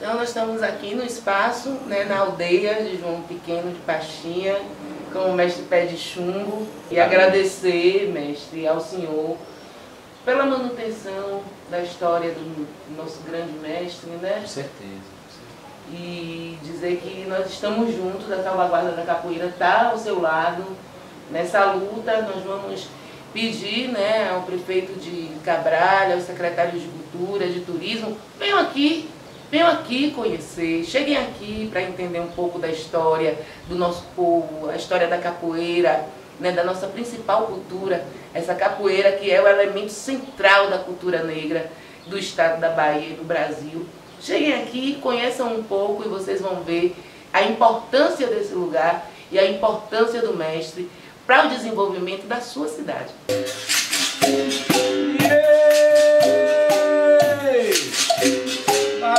Então nós estamos aqui no espaço, né, na aldeia de João Pequeno de Pastinha, com o mestre Pé de Chumbo e agradecer, mestre, ao senhor pela manutenção da história do nosso grande mestre, né? Com certeza. E dizer que nós estamos juntos, a salvaguarda da capoeira está ao seu lado nessa luta. Nós vamos pedir né, ao prefeito de Cabral, ao secretário de Cultura, de Turismo, venham aqui Venham aqui conhecer, cheguem aqui para entender um pouco da história do nosso povo, a história da capoeira, né, da nossa principal cultura, essa capoeira que é o elemento central da cultura negra do estado da Bahia e do Brasil. Cheguem aqui, conheçam um pouco e vocês vão ver a importância desse lugar e a importância do mestre para o desenvolvimento da sua cidade.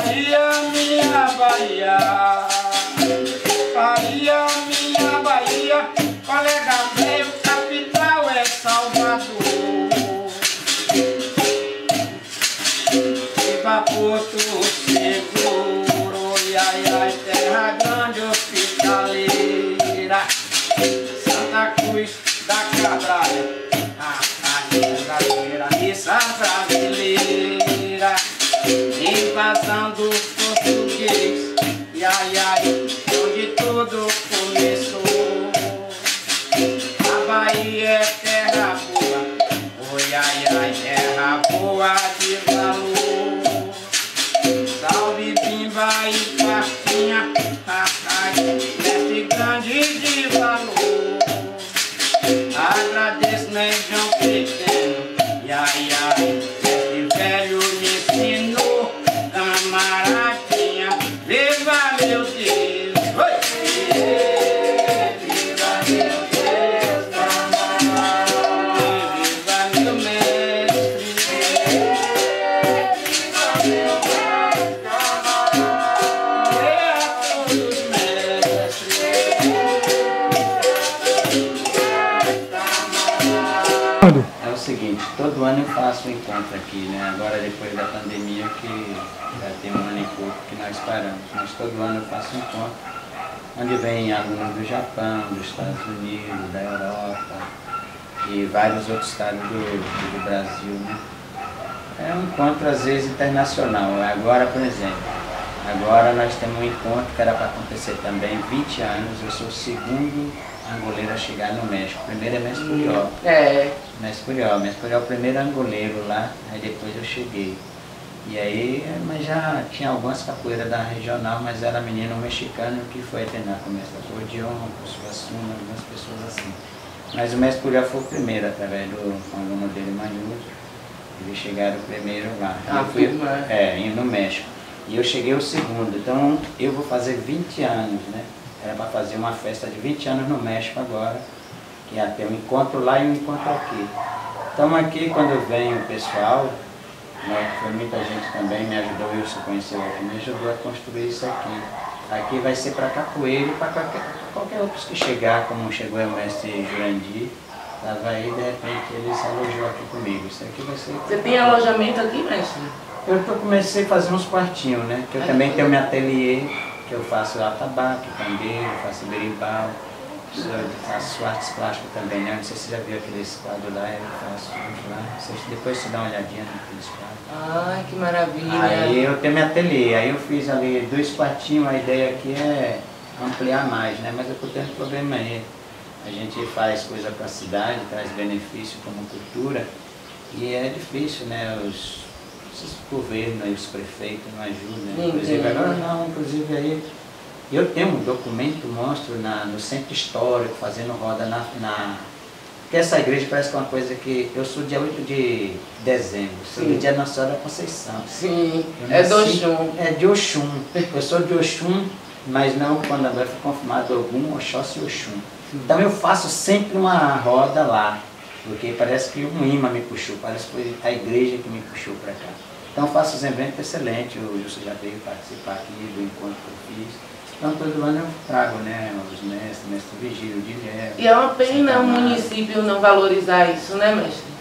Bahia, minha Bahia. Bahia, minha Bahia. Colega meu, capital? É Salvador. Viva Porto ai ai, onde tudo começou. A Bahia é terra boa Oi ai ai, terra boa de valor. Salve Bimba e Pastinha Mestre grande de valor. Agradeço, né, João Pequeno todo ano eu faço um encontro aqui, né? Agora depois da pandemia que já tem um ano e pouco que nós paramos, mas todo ano eu faço um encontro onde vem alunos do Japão, dos Estados Unidos, da Europa e vários outros estados do, do, Brasil, né? É um encontro às vezes internacional. Agora, por exemplo, agora nós temos um encontro que era para acontecer também 20 anos, eu sou o segundo angoleiro a chegar no México. O primeiro é Mestre Curió. É, Mestre Curió, Mestre Curió é o primeiro angoleiro lá, aí depois eu cheguei. E aí, mas já tinha algumas capoeiras da regional, mas era menino mexicano que foi treinar com o mestre acordeon, com sua suma, algumas pessoas assim. Mas o mestre Curió foi o primeiro, através do aluno dele Manhuso. Eles chegaram primeiro lá. Ah, eu fui, é, indo no México. E eu cheguei o segundo, então eu vou fazer 20 anos, né? Era para fazer uma festa de 20 anos no México agora, que ia ter um encontro lá e um encontro aqui. Então aqui quando vem o pessoal, né, foi muita gente também, me ajudou, Wilson conheceu aqui, me ajudou a construir isso aqui. Aqui vai ser para capoeira e para qualquer, qualquer outros que chegar, como chegou o mestre Jurandir, estava aí, de repente ele se alojou aqui comigo. Isso aqui vai ser. você tem alojamento aqui, mestre? Eu comecei a fazer uns quartinhos, né? Que eu também que tenho meu ateliê, que eu faço atabaque, pandeiro, faço berimbau, faço artes plásticas também, né? Não sei se você já viu aqueles quadros lá, eu faço lá. Você- Depois você dá uma olhadinha naqueles quadros. Ai, que maravilha. Aí eu tenho meu ateliê, aí eu fiz ali dois quartinhos, a ideia aqui é ampliar mais, né? Mas eu tô tendo problema aí. A gente faz coisa para a cidade, traz benefício como cultura, e é difícil, né? Os, os governos e os prefeitos não ajudam. né? Inclusive agora não, inclusive aí. Eu tenho um documento, mostro na, no centro histórico, fazendo roda na, na. Porque essa igreja parece que é uma coisa que. Eu sou dia 8 de dezembro, sou do dia Nossa Senhora da Conceição. Sim, é do Oxum. É de Oxum. Eu sou de Oxum, mas não quando agora foi confirmado algum Oxóssi e Oxum. Então eu faço sempre uma roda lá, porque parece que um imã me puxou, parece que foi a igreja que me puxou para cá. Então eu faço os eventos excelentes, o Wilson já veio participar aqui do encontro que eu fiz. Então todo ano eu trago né, os mestres, mestre Vigílio, o Guilherme. E é uma pena o município não valorizar isso, né, mestre?